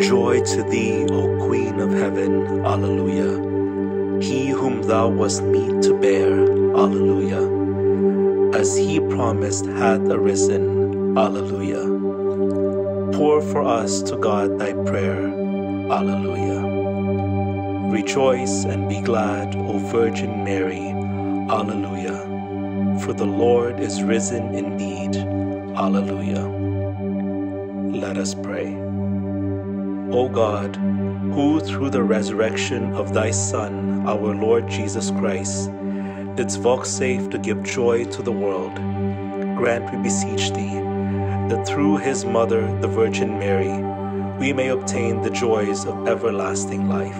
to thee, O Queen of heaven, Alleluia. He whom thou wast meet to bear, Alleluia. As he promised hath arisen, Alleluia. Pour for us to God thy prayer, Alleluia. Rejoice and be glad, O Virgin Mary, Alleluia. For the Lord is risen indeed, Alleluia. Let us pray. O God, who through the resurrection of thy Son, our Lord Jesus Christ, didst vouchsafe to give joy to the world, grant, we beseech thee, that through his mother, the Virgin Mary, we may obtain the joys of everlasting life.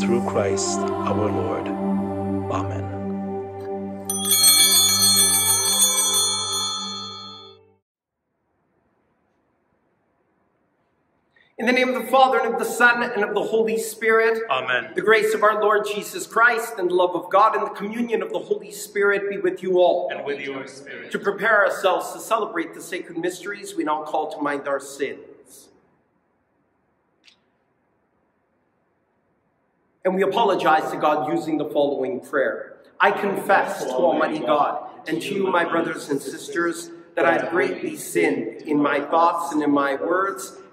Through Christ our Lord. Amen. In the name of Father, and of the Son, and of the Holy Spirit. Amen. The grace of our Lord Jesus Christ, and the love of God, and the communion of the Holy Spirit be with you all. And with your spirit. To prepare ourselves to celebrate the sacred mysteries, we now call to mind our sins. And we apologize to God using the following prayer. I confess to Almighty God and to you, my brothers and sisters, that I have greatly sinned in my thoughts and in my words,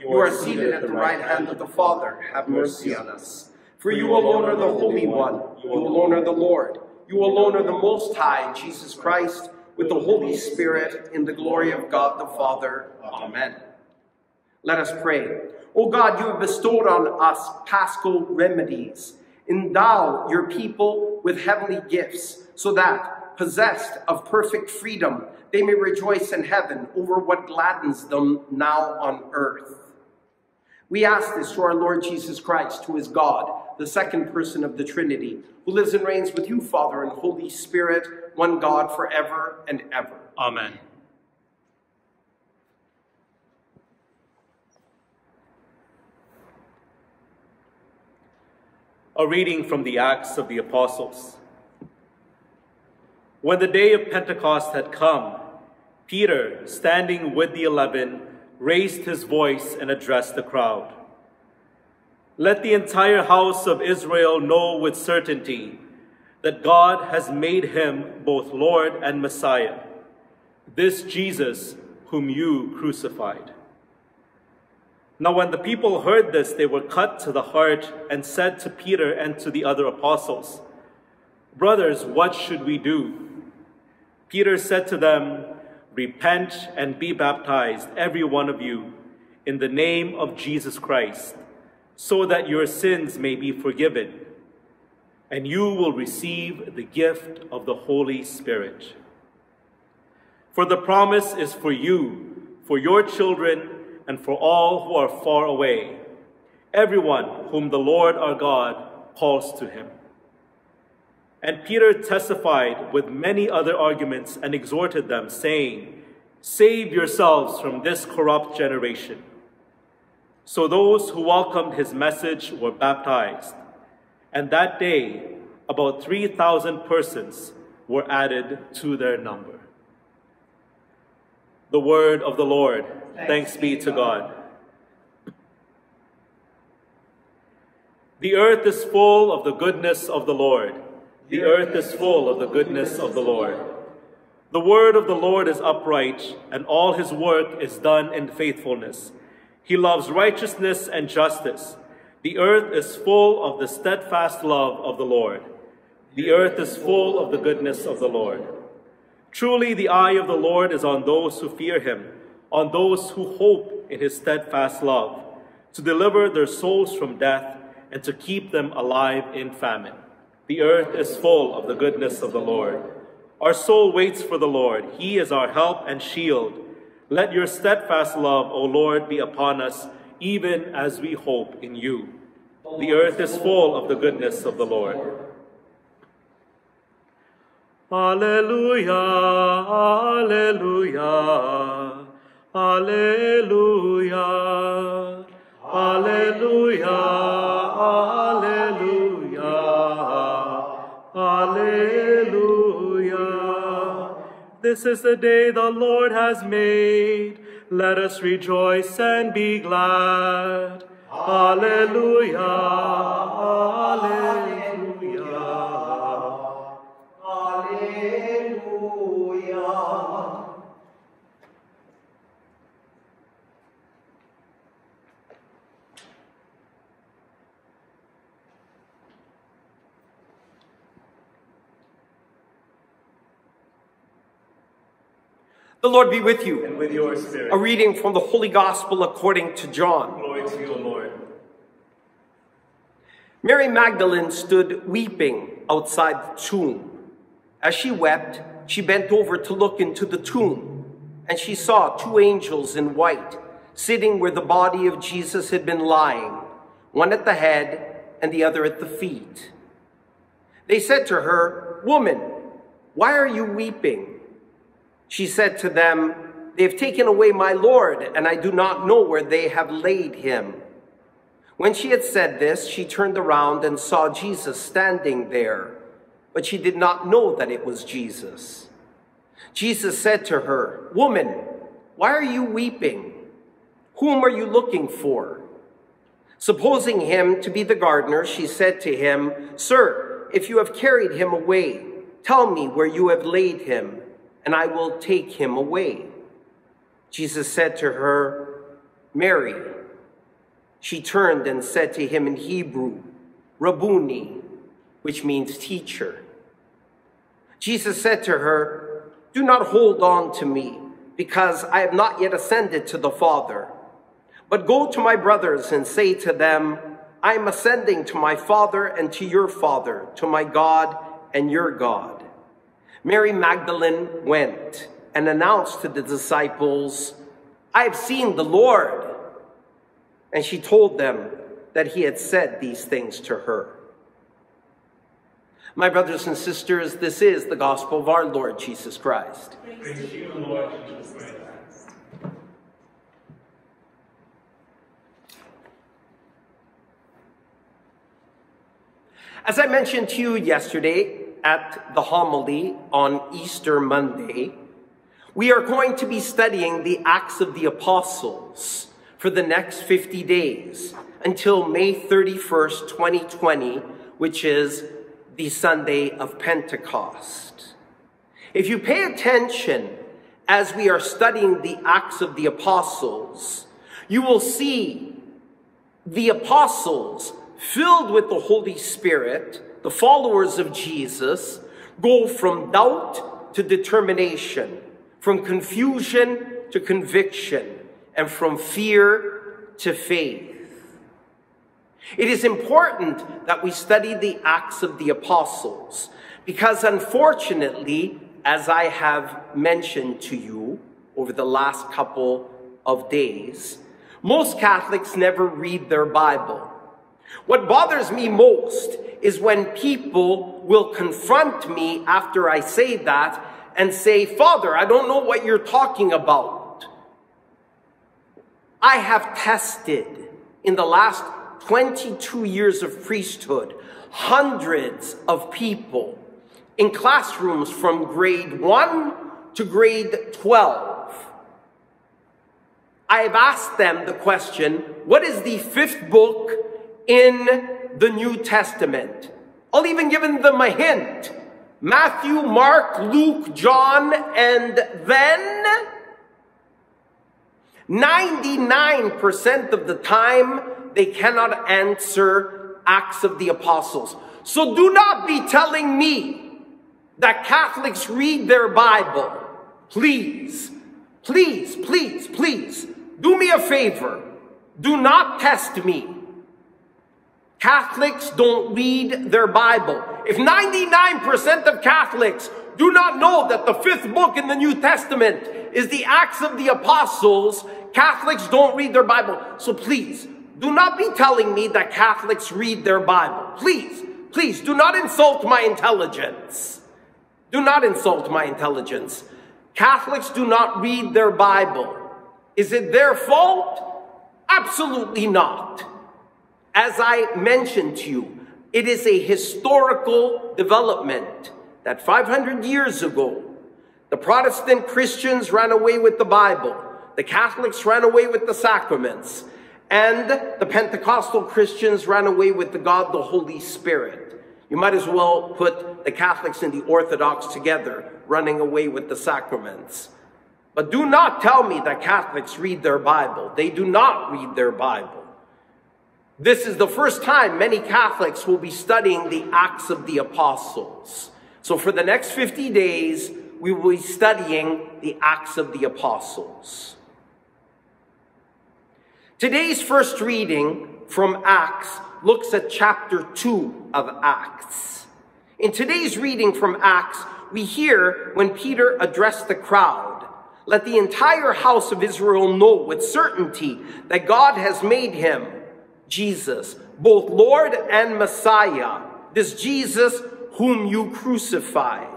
You are seated at the right hand of the Father, have mercy on us. For you alone are the Holy One, you alone are the Lord, you alone are the Most High, Jesus Christ, with the Holy Spirit, in the glory of God the Father. Amen. Let us pray. O God, you have bestowed on us paschal remedies. Endow your people with heavenly gifts, so that, possessed of perfect freedom, they may rejoice in heaven over what gladdens them now on earth. We ask this through our Lord Jesus Christ, who is God, the second person of the Trinity, who lives and reigns with you, Father, and Holy Spirit, one God forever and ever. Amen. A reading from the Acts of the Apostles. When the day of Pentecost had come, Peter, standing with the eleven, raised his voice and addressed the crowd. Let the entire house of Israel know with certainty that God has made him both Lord and Messiah, this Jesus whom you crucified. Now when the people heard this, they were cut to the heart and said to Peter and to the other apostles, Brothers, what should we do? Peter said to them, Repent and be baptized, every one of you, in the name of Jesus Christ, so that your sins may be forgiven, and you will receive the gift of the Holy Spirit. For the promise is for you, for your children, and for all who are far away, everyone whom the Lord our God calls to him. And Peter testified with many other arguments and exhorted them, saying, Save yourselves from this corrupt generation. So those who welcomed his message were baptized, and that day about 3,000 persons were added to their number. The word of the Lord. Thanks, be to God. The earth is full of the goodness of the Lord. The earth is full of the goodness of the Lord. The word of the Lord is upright, and all his work is done in faithfulness. He loves righteousness and justice. The earth is full of the steadfast love of the Lord. The earth is full of the goodness of the Lord. Truly, the eye of the Lord is on those who fear him, on those who hope in his steadfast love, to deliver their souls from death and to keep them alive in famine. The earth is full of the goodness of the Lord. Our soul waits for the Lord. He is our help and shield. Let your steadfast love, O Lord, be upon us, even as we hope in you. The earth is full of the goodness of the Lord. Alleluia, Alleluia, Alleluia, Alleluia, This is the day the Lord has made. Let us rejoice and be glad. Alleluia. The Lord be with you. And with your spirit. A reading from the Holy Gospel according to John. Glory to you, Lord. Mary Magdalene stood weeping outside the tomb. As she wept, she bent over to look into the tomb, and she saw two angels in white sitting where the body of Jesus had been lying, one at the head and the other at the feet. They said to her, Woman, why are you weeping? She said to them, They have taken away my Lord, and I do not know where they have laid him. When she had said this, she turned around and saw Jesus standing there, but she did not know that it was Jesus. Jesus said to her, Woman, why are you weeping? Whom are you looking for? Supposing him to be the gardener, she said to him, Sir, if you have carried him away, tell me where you have laid him and I will take him away. Jesus said to her, Mary. She turned and said to him in Hebrew, Rabboni, which means teacher. Jesus said to her, Do not hold on to me, because I have not yet ascended to the Father. But go to my brothers and say to them, I am ascending to my Father and to your Father, to my God and your God. Mary Magdalene went and announced to the disciples, I have seen the Lord. And she told them that he had said these things to her. My brothers and sisters, this is the gospel of our Lord Jesus Christ. You, Lord Jesus Christ. As I mentioned to you yesterday, at the homily on Easter Monday, we are going to be studying the Acts of the Apostles for the next 50 days until May 31st, 2020, which is the Sunday of Pentecost. If you pay attention as we are studying the Acts of the Apostles, you will see the apostles filled with the Holy Spirit the followers of Jesus go from doubt to determination, from confusion to conviction, and from fear to faith. It is important that we study the Acts of the Apostles because, unfortunately, as I have mentioned to you over the last couple of days, most Catholics never read their Bible. What bothers me most is when people will confront me after I say that and say, Father, I don't know what you're talking about. I have tested in the last 22 years of priesthood hundreds of people in classrooms from grade 1 to grade 12. I have asked them the question, what is the fifth book in the New Testament. I'll even give them a hint. Matthew, Mark, Luke, John, and then 99% of the time they cannot answer Acts of the Apostles. So do not be telling me that Catholics read their Bible. Please, please, please, please, do me a favor. Do not test me. Catholics don't read their Bible. If 99% of Catholics do not know that the fifth book in the New Testament is the Acts of the Apostles, Catholics don't read their Bible. So please, do not be telling me that Catholics read their Bible. Please, please, do not insult my intelligence. Do not insult my intelligence. Catholics do not read their Bible. Is it their fault? Absolutely not. As I mentioned to you, it is a historical development that 500 years ago, the Protestant Christians ran away with the Bible, the Catholics ran away with the sacraments, and the Pentecostal Christians ran away with the God, the Holy Spirit. You might as well put the Catholics and the Orthodox together, running away with the sacraments. But do not tell me that Catholics read their Bible. They do not read their Bible. This is the first time many Catholics will be studying the Acts of the Apostles. So for the next 50 days, we will be studying the Acts of the Apostles. Today's first reading from Acts looks at chapter 2 of Acts. In today's reading from Acts, we hear when Peter addressed the crowd, let the entire house of Israel know with certainty that God has made him Jesus, both Lord and Messiah, this Jesus whom you crucified.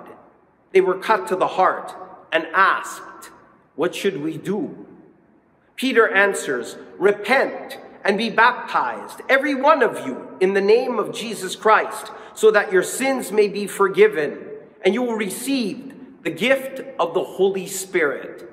They were cut to the heart and asked, What should we do? Peter answers, Repent and be baptized, every one of you, in the name of Jesus Christ, so that your sins may be forgiven, and you will receive the gift of the Holy Spirit.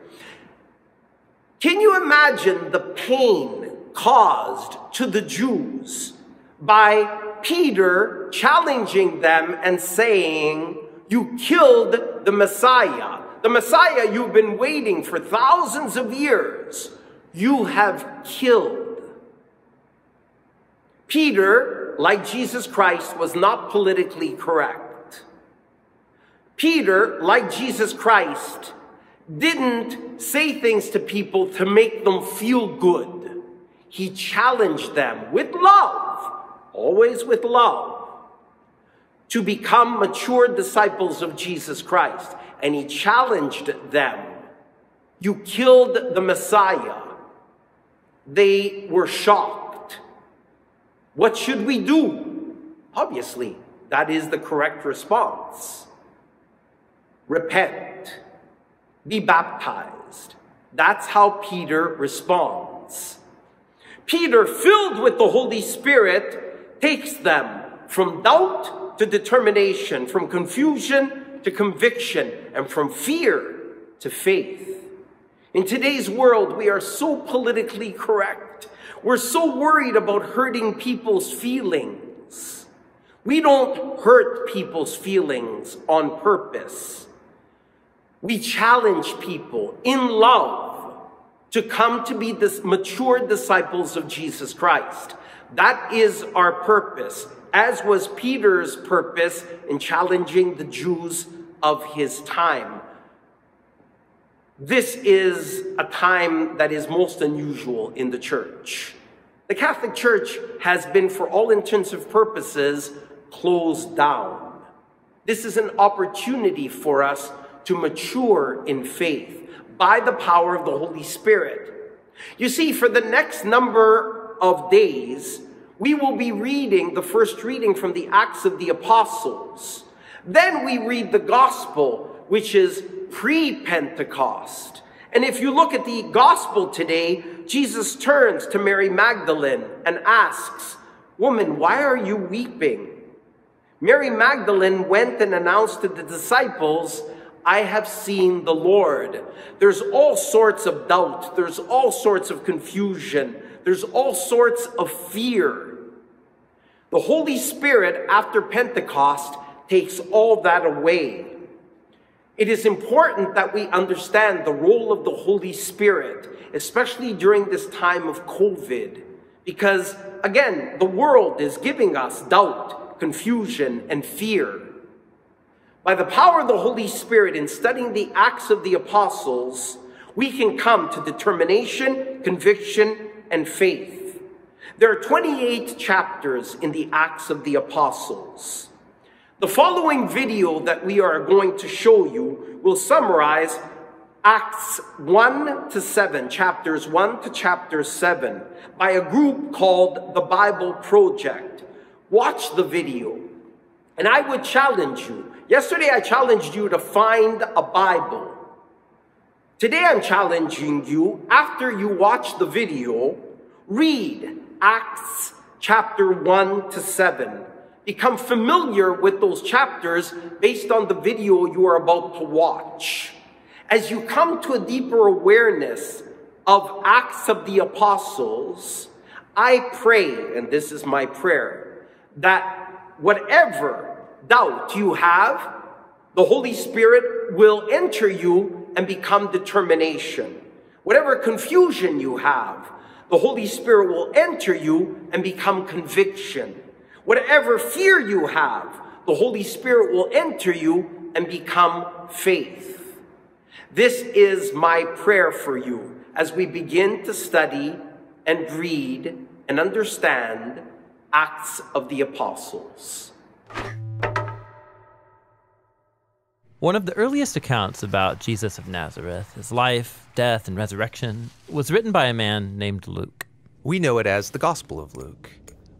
Can you imagine the pain caused to the Jews by Peter challenging them and saying, You killed the Messiah. The Messiah you've been waiting for thousands of years, you have killed. Peter, like Jesus Christ, was not politically correct. Peter, like Jesus Christ, didn't say things to people to make them feel good he challenged them with love, always with love, to become mature disciples of Jesus Christ. And he challenged them. You killed the Messiah. They were shocked. What should we do? Obviously, that is the correct response. Repent. Be baptized. That's how Peter responds. Peter, filled with the Holy Spirit, takes them from doubt to determination, from confusion to conviction, and from fear to faith. In today's world, we are so politically correct. We're so worried about hurting people's feelings. We don't hurt people's feelings on purpose. We challenge people in love to come to be this mature disciples of Jesus Christ. That is our purpose, as was Peter's purpose in challenging the Jews of his time. This is a time that is most unusual in the church. The Catholic Church has been, for all intensive purposes, closed down. This is an opportunity for us to mature in faith by the power of the Holy Spirit. You see, for the next number of days, we will be reading the first reading from the Acts of the Apostles. Then we read the Gospel, which is pre-Pentecost. And if you look at the Gospel today, Jesus turns to Mary Magdalene and asks, Woman, why are you weeping? Mary Magdalene went and announced to the disciples I have seen the Lord. There's all sorts of doubt. There's all sorts of confusion. There's all sorts of fear. The Holy Spirit, after Pentecost, takes all that away. It is important that we understand the role of the Holy Spirit, especially during this time of COVID, because again, the world is giving us doubt, confusion, and fear. By the power of the Holy Spirit in studying the Acts of the Apostles, we can come to determination, conviction, and faith. There are 28 chapters in the Acts of the Apostles. The following video that we are going to show you will summarize Acts 1 to 7, chapters 1 to chapter 7, by a group called the Bible Project. Watch the video. And I would challenge you. Yesterday I challenged you to find a Bible. Today I'm challenging you, after you watch the video, read Acts chapter 1 to 7. Become familiar with those chapters based on the video you are about to watch as you come to a deeper awareness of Acts of the Apostles, I pray, and this is my prayer, that whatever doubt you have, the Holy Spirit will enter you and become determination. Whatever confusion you have, the Holy Spirit will enter you and become conviction. Whatever fear you have, the Holy Spirit will enter you and become faith. This is my prayer for you as we begin to study and read and understand Acts of the Apostles. One of the earliest accounts about Jesus of Nazareth, his life, death, and resurrection, was written by a man named Luke. We know it as the Gospel of Luke,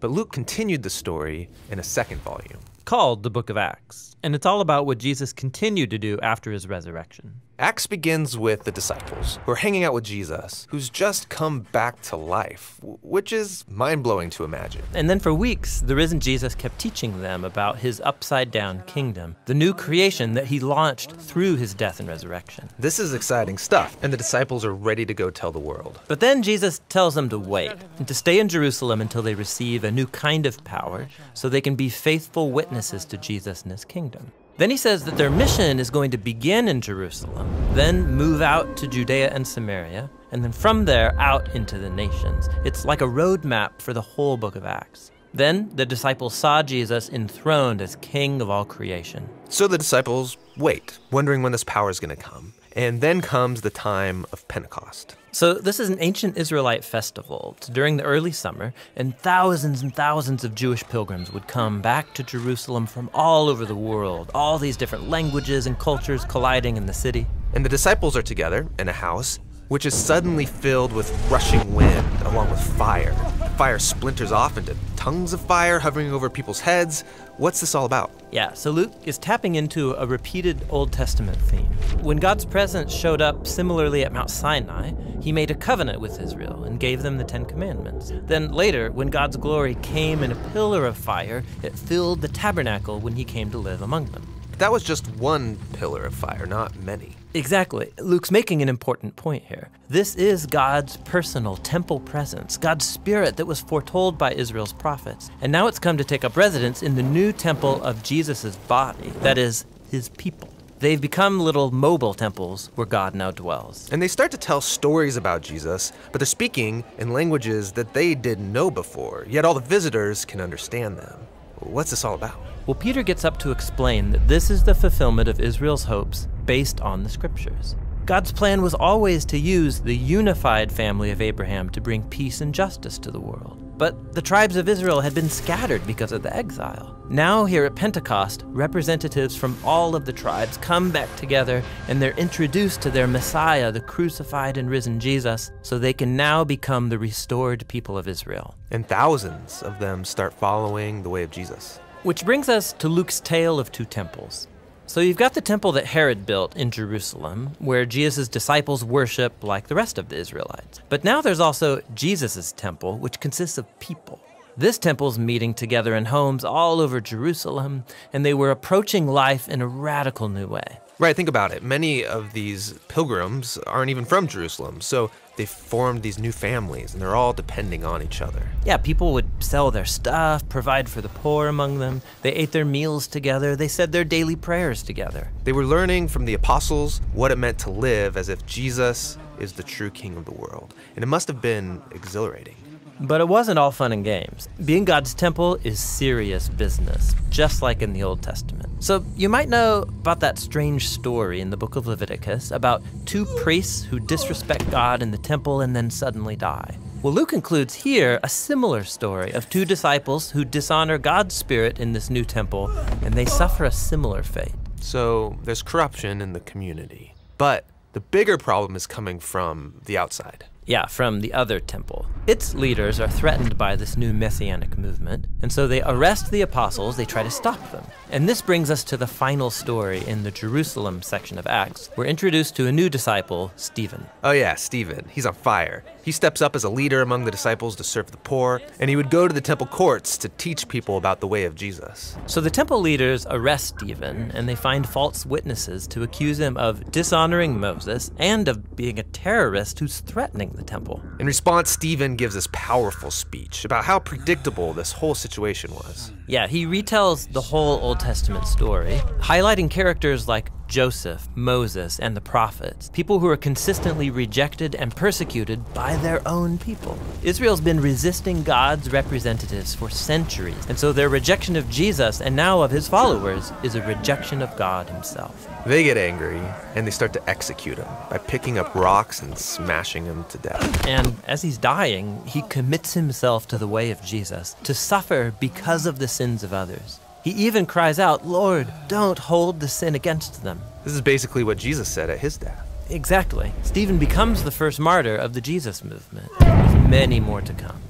but Luke continued the story in a second volume. Called the Book of Acts, and it's all about what Jesus continued to do after his resurrection. Acts begins with the disciples who are hanging out with Jesus, who's just come back to life, which is mind blowing to imagine. And then for weeks, the risen Jesus kept teaching them about his upside down kingdom, the new creation that he launched through his death and resurrection. This is exciting stuff, and the disciples are ready to go tell the world. But then Jesus tells them to wait and to stay in Jerusalem until they receive a new kind of power so they can be faithful witnesses to Jesus and his kingdom. Then he says that their mission is going to begin in Jerusalem, then move out to Judea and Samaria, and then from there out into the nations. It's like a roadmap for the whole book of Acts. Then the disciples saw Jesus enthroned as king of all creation. So the disciples wait, wondering when this power is going to come. And then comes the time of Pentecost. So, this is an ancient Israelite festival It's during the early summer, and thousands and thousands of Jewish pilgrims would come back to Jerusalem from all over the world, all these different languages and cultures colliding in the city. And the disciples are together in a house, which is suddenly filled with rushing wind along with fire. Fire splinters off into tongues of fire hovering over people's heads. What's this all about? Yeah, so Luke is tapping into a repeated Old Testament theme. When God's presence showed up similarly at Mount Sinai, he made a covenant with Israel and gave them the Ten Commandments. Then later, when God's glory came in a pillar of fire, it filled the tabernacle when he came to live among them. That was just one pillar of fire, not many. Exactly. Luke's making an important point here. This is God's personal temple presence, God's spirit that was foretold by Israel's prophets. And now it's come to take up residence in the new temple of Jesus' body, that is, his people. They've become little mobile temples where God now dwells. And they start to tell stories about Jesus, but they're speaking in languages that they didn't know before, yet all the visitors can understand them. What's this all about? Well, Peter gets up to explain that this is the fulfillment of Israel's hopes based on the scriptures. God's plan was always to use the unified family of Abraham to bring peace and justice to the world. But the tribes of Israel had been scattered because of the exile. Now, here at Pentecost, representatives from all of the tribes come back together and they're introduced to their Messiah, the crucified and risen Jesus, so they can now become the restored people of Israel. And thousands of them start following the way of Jesus. Which brings us to Luke's tale of two temples. So you've got the temple that Herod built in Jerusalem, where Jesus' disciples worship like the rest of the Israelites. But now there's also Jesus' temple, which consists of people. This temple's meeting together in homes all over Jerusalem, and they were approaching life in a radical new way. Right, think about it. Many of these pilgrims aren't even from Jerusalem, so they formed these new families and they're all depending on each other. Yeah, people would sell their stuff, provide for the poor among them. They ate their meals together, they said their daily prayers together. They were learning from the apostles what it meant to live as if Jesus is the true king of the world, and it must have been exhilarating. But it wasn't all fun and games. Being God's temple is serious business, just like in the Old Testament. So you might know about that strange story in the book of Leviticus about two priests who disrespect God in the temple and then suddenly die. Well, Luke includes here a similar story of two disciples who dishonor God's Spirit in this new temple, and they suffer a similar fate. So there's corruption in the community. But the bigger problem is coming from the outside. Yeah, from the other temple. Its leaders are threatened by this new messianic movement, and so they arrest the apostles, they try to stop them. And this brings us to the final story in the Jerusalem section of Acts. We're introduced to a new disciple, Stephen. Oh, yeah, Stephen. He's on fire. He steps up as a leader among the disciples to serve the poor, and he would go to the temple courts to teach people about the way of Jesus. So the temple leaders arrest Stephen, and they find false witnesses to accuse him of dishonoring Moses and of being a terrorist who's threatening the temple. In response, Stephen gives this powerful speech about how predictable this whole situation was. Yeah, he retells the whole Old Testament story, highlighting characters like Joseph, Moses, and the prophets, people who are consistently rejected and persecuted by their own people. Israel's been resisting God's representatives for centuries, and so their rejection of Jesus and now of his followers is a rejection of God himself. They get angry and they start to execute him by picking up rocks and smashing him to death. And as he's dying, he commits himself to the way of Jesus, to suffer because of the sins of others. He even cries out, Lord, don't hold the sin against them. This is basically what Jesus said at his death. Exactly. Stephen becomes the first martyr of the Jesus movement, with many more to come.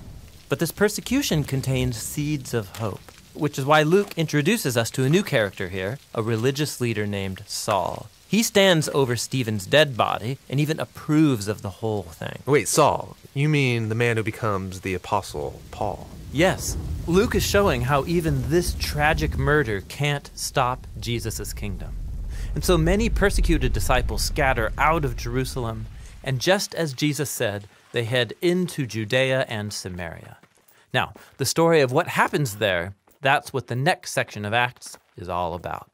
But this persecution contains seeds of hope, which is why Luke introduces us to a new character here, a religious leader named Saul. He stands over Stephen's dead body and even approves of the whole thing. Wait, Saul, you mean the man who becomes the apostle Paul? Yes, Luke is showing how even this tragic murder can't stop Jesus' kingdom. And so many persecuted disciples scatter out of Jerusalem, and just as Jesus said, they head into Judea and Samaria. Now, the story of what happens there, that's what the next section of Acts is all about.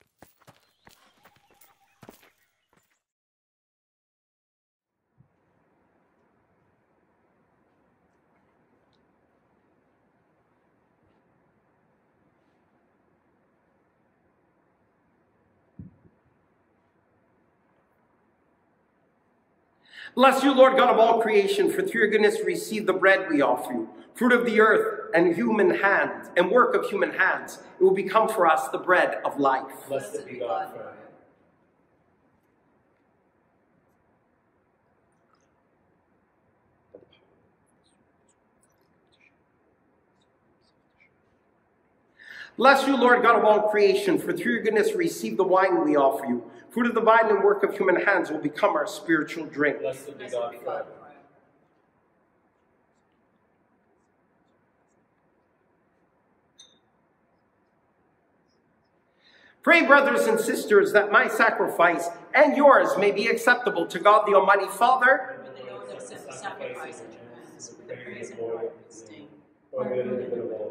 Bless you, Lord God of all creation, for through your goodness receive the bread we offer you, fruit of the earth and human hands, and work of human hands. It will become for us the bread of life. Blessed be God forever. Bless you, Lord God of all creation, for through your goodness receive the wine we offer you. Fruit of the vine and work of human hands will become our spiritual drink. Blessed be God forever. Pray, brothers and sisters, that my sacrifice and yours may be acceptable to God the Almighty Father.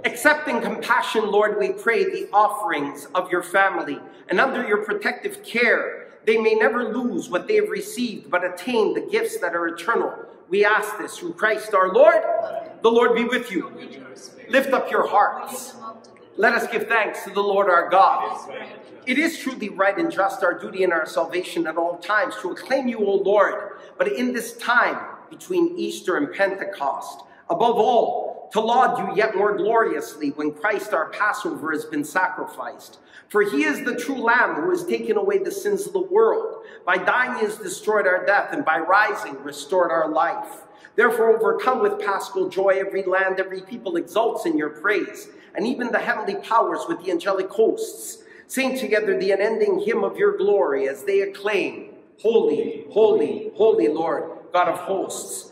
Accept in compassion, Lord, we pray, the offerings of your family, and under your protective care, they may never lose what they have received, but attain the gifts that are eternal. We ask this through Christ our Lord. The Lord be with you. Lift up your hearts. Let us give thanks to the Lord our God. It is truly right and just our duty and our salvation at all times to acclaim you, O Lord, but in this time between Easter and Pentecost, above all, to laud you yet more gloriously when Christ our Passover has been sacrificed. For he is the true Lamb who has taken away the sins of the world. By dying he has destroyed our death, and by rising restored our life. Therefore, overcome with paschal joy, every land, every people exults in your praise, and even the heavenly powers with the angelic hosts sing together the unending hymn of your glory as they acclaim, Holy, holy, holy Lord, God of hosts.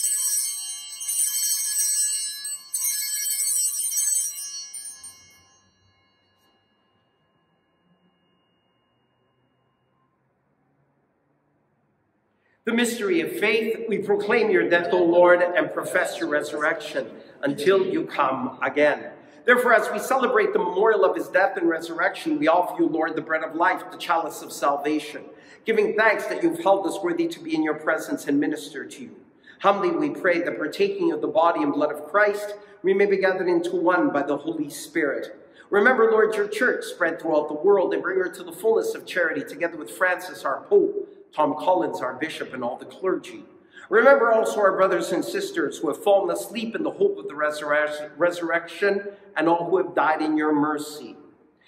The mystery of faith, we proclaim your death, O Lord, and profess your resurrection until you come again. Therefore, as we celebrate the memorial of his death and resurrection, we offer you, Lord, the bread of life, the chalice of salvation, giving thanks that you've held us worthy to be in your presence and minister to you. Humbly we pray that partaking of the body and blood of Christ, we may be gathered into one by the Holy Spirit. Remember, Lord, your church spread throughout the world and bring her to the fullness of charity, together with Francis, our Pope, Tom Collins, our bishop, and all the clergy. Remember also our brothers and sisters who have fallen asleep in the hope of the resurrection and all who have died in your mercy.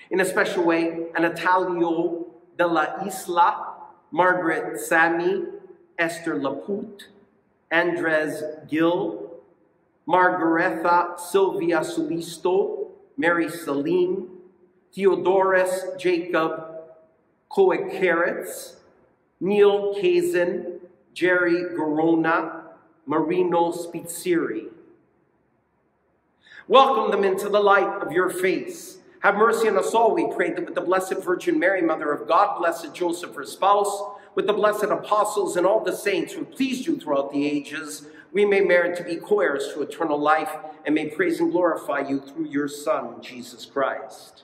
In a special way, Anatalio de la Isla, Margaret Sammy, Esther Laput, Andres Gill, Margaretha Sylvia Sulisto, Mary Celine, Theodorus Jacob Coecaretz, Neil Kazin, Jerry Garona, Marino Spitzeri. Welcome them into the light of your face. Have mercy on us all, we pray, that with the Blessed Virgin Mary, Mother of God, blessed Joseph, her spouse, with the blessed apostles and all the saints who pleased you throughout the ages, we may merit to be co-heirs to eternal life and may praise and glorify you through your Son, Jesus Christ.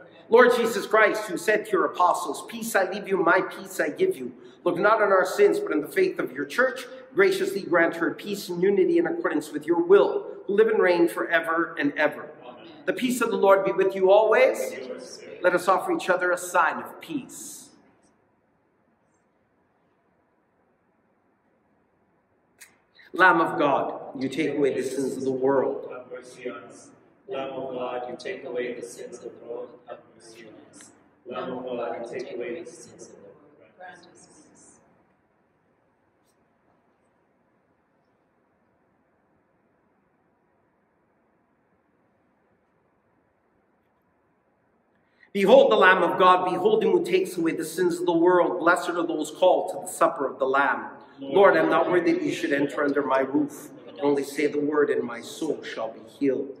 Kingdom, power, and glory, yours now and Lord Jesus Christ, who said to your apostles, Peace I leave you, my peace I give you. Look not on our sins, but on the faith of your church. Graciously grant her peace and unity in accordance with your will, who live and reign forever and ever. Amen. The peace of the Lord be with you always. Let us offer each other a sign of peace. Lamb of God, you take away the sins of the world. Lamb of God, you take away the sins of the world, have mercy on us. Lamb of God, you take away the sins of the world, grant us. Behold the Lamb of God, behold him who takes away the sins of the world. Blessed are those called to the supper of the Lamb. Lord, I'm not worthy that you should enter under my roof. Only say the word, and my soul shall be healed.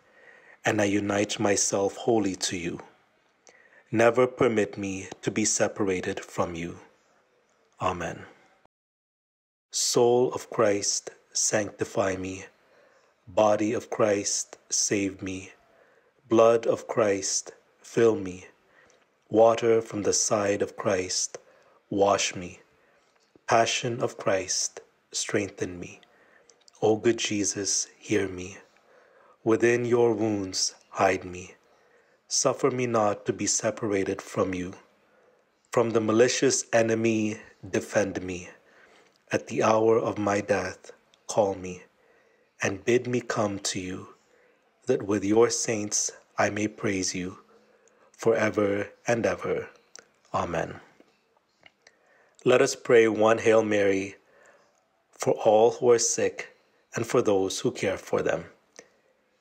and I unite myself wholly to you. Never permit me to be separated from you. Amen. Soul of Christ, sanctify me. Body of Christ, save me. Blood of Christ, fill me. Water from the side of Christ, wash me. Passion of Christ, strengthen me. O good Jesus, hear me. Within your wounds, hide me. Suffer me not to be separated from you. From the malicious enemy, defend me. At the hour of my death, call me, and bid me come to you, that with your saints I may praise you forever and ever. Amen. Let us pray one Hail Mary for all who are sick and for those who care for them.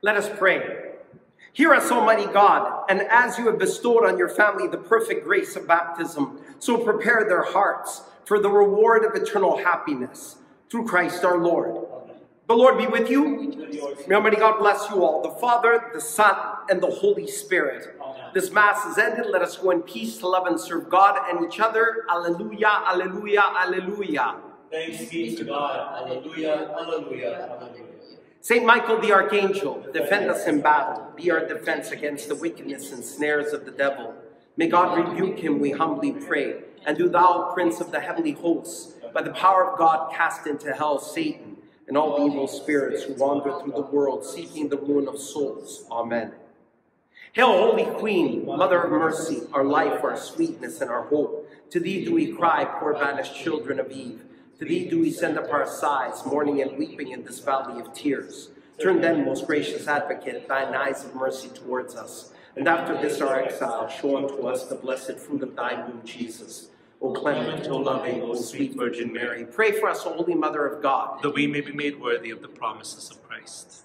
Let us pray. Hear us, Almighty God, and as you have bestowed on your family the perfect grace of baptism, so prepare their hearts for the reward of eternal happiness through Christ our Lord. The Lord be with you. May Almighty God bless you all, the Father, the Son, and the Holy Spirit. This Mass is ended. Let us go in peace to love and serve God and each other. Alleluia, alleluia, alleluia. Thanks be to God. Alleluia, alleluia, alleluia. Saint Michael the Archangel, defend us in battle. Be our defense against the wickedness and snares of the devil. May God rebuke him, we humbly pray. And do thou, Prince of the heavenly hosts, by the power of God cast into hell Satan and all the evil spirits who wander through the world seeking the ruin of souls. Amen. Hail, Holy Queen, Mother of Mercy, our life, our sweetness, and our hope. To thee do we cry, poor banished children of Eve. To thee do we send up our sighs, mourning and weeping in this valley of tears. Turn then, most gracious advocate, thine eyes of mercy towards us. And after this our exile, show unto us the blessed fruit of thy womb, Jesus. O clement, O loving, O sweet Virgin Mary, pray for us, O Holy Mother of God. That we may be made worthy of the promises of Christ.